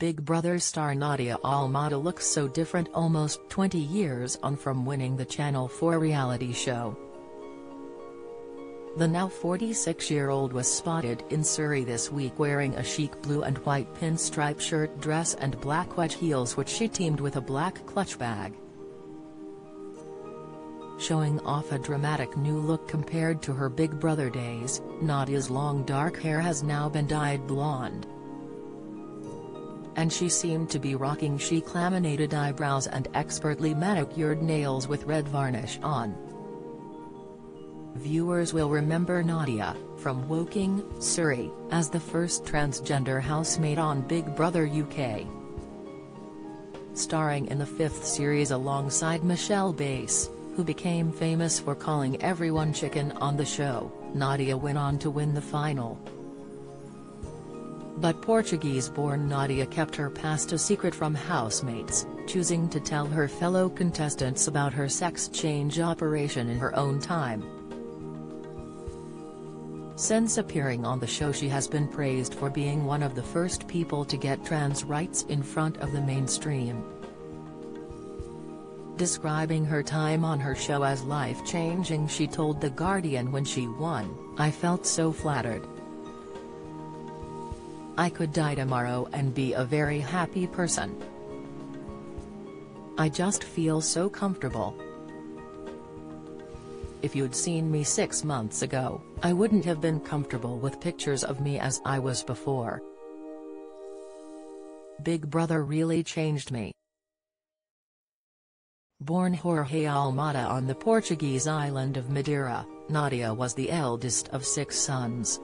Big Brother star Nadia Almada looks so different almost 20 years on from winning the Channel 4 reality show. The now 46-year-old was spotted in Surrey this week wearing a chic blue and white pinstripe shirt dress and black wedge heels which she teamed with a black clutch bag. Showing off a dramatic new look compared to her Big Brother days, Nadia's long dark hair has now been dyed blonde and she seemed to be rocking chic laminated eyebrows and expertly manicured nails with red varnish on. Viewers will remember Nadia, from Woking, Surrey, as the first transgender housemaid on Big Brother UK. Starring in the fifth series alongside Michelle Bass, who became famous for calling everyone chicken on the show, Nadia went on to win the final. But Portuguese-born Nadia kept her past a secret from housemates, choosing to tell her fellow contestants about her sex change operation in her own time. Since appearing on the show she has been praised for being one of the first people to get trans rights in front of the mainstream. Describing her time on her show as life-changing she told The Guardian when she won, I felt so flattered. I could die tomorrow and be a very happy person. I just feel so comfortable. If you'd seen me six months ago, I wouldn't have been comfortable with pictures of me as I was before. Big Brother really changed me. Born Jorge Almada on the Portuguese island of Madeira, Nadia was the eldest of six sons.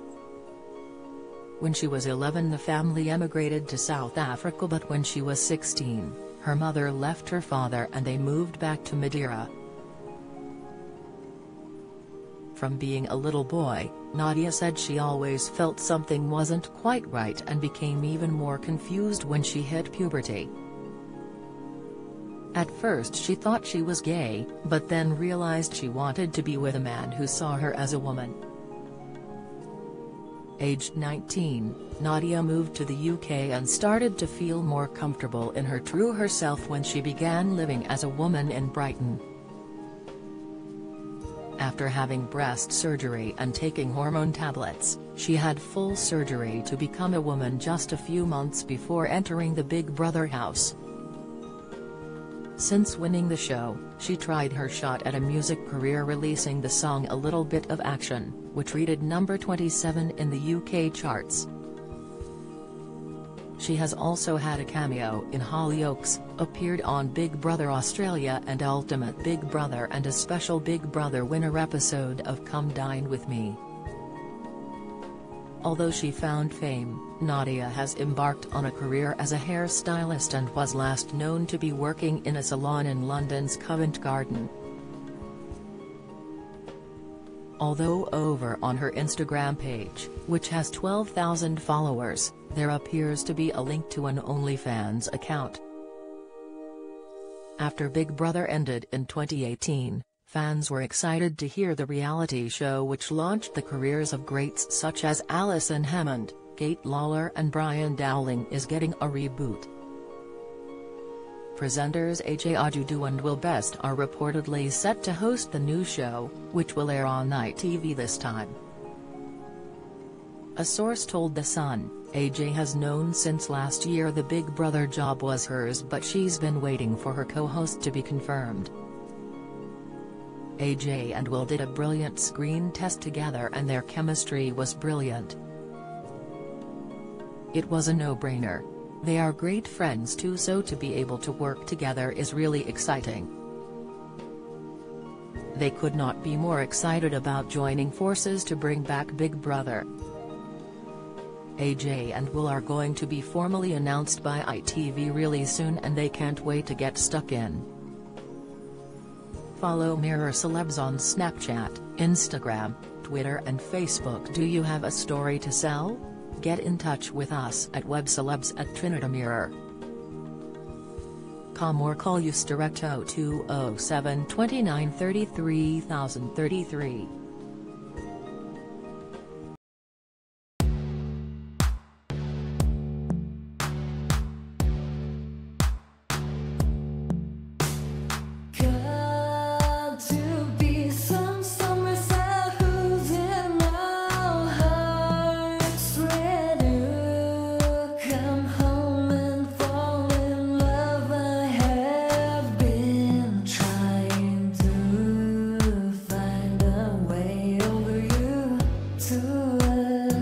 When she was 11 the family emigrated to South Africa but when she was 16, her mother left her father and they moved back to Madeira. From being a little boy, Nadia said she always felt something wasn't quite right and became even more confused when she hit puberty. At first she thought she was gay, but then realized she wanted to be with a man who saw her as a woman. Aged 19, Nadia moved to the UK and started to feel more comfortable in her true herself when she began living as a woman in Brighton. After having breast surgery and taking hormone tablets, she had full surgery to become a woman just a few months before entering the Big Brother house. Since winning the show, she tried her shot at a music career releasing the song A Little Bit of Action, which rated number 27 in the UK charts. She has also had a cameo in Hollyoaks, appeared on Big Brother Australia and Ultimate Big Brother and a special Big Brother winner episode of Come Dine With Me. Although she found fame, Nadia has embarked on a career as a hairstylist and was last known to be working in a salon in London's Covent Garden. Although over on her Instagram page, which has 12,000 followers, there appears to be a link to an OnlyFans account. After Big Brother ended in 2018, Fans were excited to hear the reality show which launched the careers of greats such as Alison Hammond, Kate Lawler and Brian Dowling is getting a reboot. Presenters AJ Odudu and Will Best are reportedly set to host the new show, which will air on ITV this time. A source told The Sun, AJ has known since last year the Big Brother job was hers but she's been waiting for her co-host to be confirmed. AJ and Will did a brilliant screen test together and their chemistry was brilliant. It was a no-brainer. They are great friends too so to be able to work together is really exciting. They could not be more excited about joining forces to bring back Big Brother. AJ and Will are going to be formally announced by ITV really soon and they can't wait to get stuck in. Follow Mirror Celebs on Snapchat, Instagram, Twitter and Facebook. Do you have a story to sell? Get in touch with us at webcelebs at trinitymirror.com or call us direct 207-2933-0033. Cause